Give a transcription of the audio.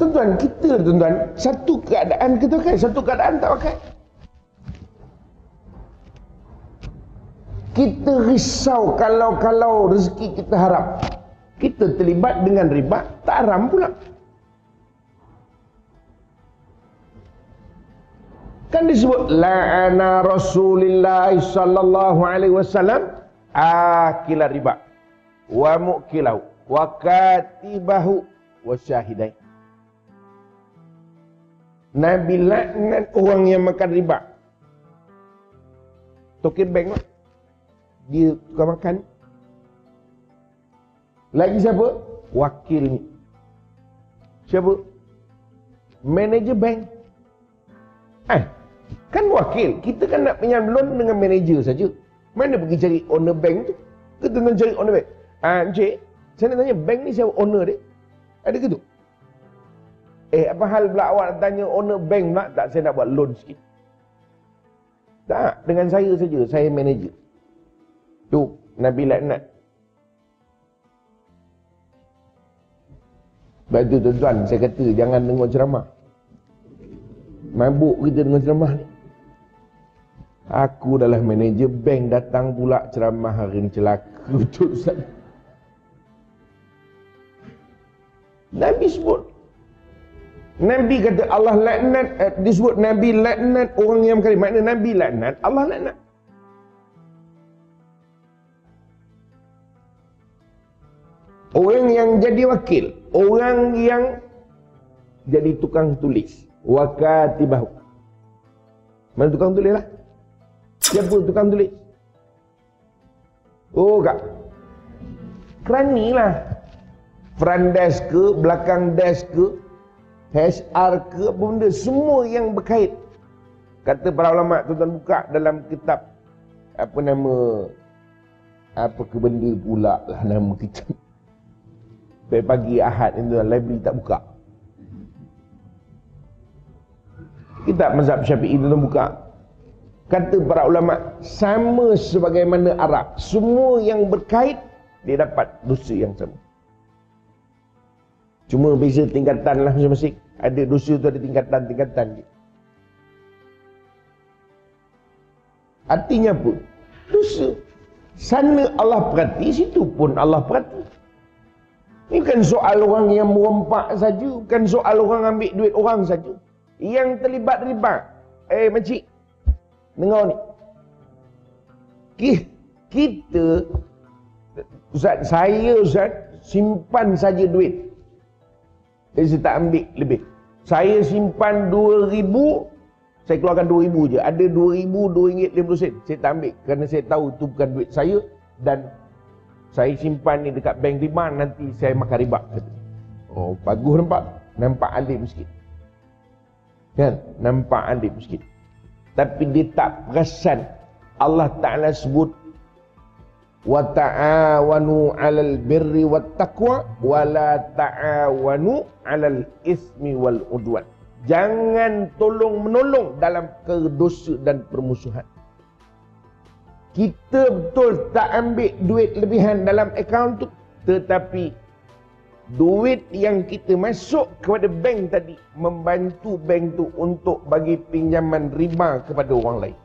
Tuan-tuan, kita tuan-tuan, satu keadaan kita pakai, satu keadaan tak pakai. Kita risau kalau-kalau rezeki kita harap. Kita terlibat dengan riba, tak haram pula. Kan disebut la'ana Rasulullah sallallahu alaihi wasallam akila riba wa mukilahu wa katibahu wa syahidain. Nabi laknat orang yang makan riba. Token bank lah. Dia tukar makan. Lagi siapa? Wakil ni. Siapa? Manager bank. Eh, kan wakil. Kita kan nak pinjam loan dengan manager saja. Mana pergi cari owner bank tu? Kita nak cari owner bank. Ah, Encik, saya nak tanya bank ni siapa owner dia? Ada ke tu? Eh, apa hal pula awak nak tanya owner bank pula? Tak, saya nak buat loan sikit. Tak, dengan saya saja. Saya manager. Tu, Nabi Laknat. Sebab tu tuan-tuan, saya kata jangan dengar ceramah. Mabuk kita dengar ceramah ni. Aku adalah manager bank datang pula ceramah hari ni celaka betul Ustaz. Nabi sebut Nabi kata Allah laknat eh, disebut Nabi laknat orang yang kali makna Nabi laknat Allah laknat Orang yang jadi wakil, orang yang jadi tukang tulis, wakatibahu. Mana tukang tulis lah? Siapa tukang tulis? Oh kak. Kerani lah. Front desk ke, belakang desk ke, HR ke apa benda semua yang berkait. Kata para ulama tuan-tuan buka dalam kitab apa nama apa ke benda pula lah nama kitab pagi pagi Ahad ni tuan library tak buka. Kitab mazhab Syafi'i tuan buka. Kata para ulama sama sebagaimana Arab. Semua yang berkait dia dapat dosa yang sama Cuma beza tingkatan lah masing-masing. Ada dosa tu ada tingkatan-tingkatan. Artinya pun dosa. Sana Allah perhati, situ pun Allah perhati. Ini bukan soal orang yang merompak saja, bukan soal orang ambil duit orang saja. Yang terlibat-terlibat. Eh makcik, dengar ni. Kita, Ustaz, saya Ustaz, simpan saja duit. Jadi saya tak ambil lebih. Saya simpan 2000 saya keluarkan 2000 je. Ada 2000 RM2.50 sen. Saya tak ambil kerana saya tahu itu bukan duit saya dan saya simpan ni dekat bank riba nanti saya makan riba. Oh, bagus nampak. Nampak alim sikit. Kan? Nampak alim sikit. Tapi dia tak perasan Allah Ta'ala sebut wat taqwa wa la ta'awanu 'alal ismi wal udwan. Jangan tolong menolong dalam kedosa dan permusuhan. Kita betul tak ambil duit lebihan dalam akaun tu tetapi duit yang kita masuk kepada bank tadi membantu bank tu untuk bagi pinjaman riba kepada orang lain.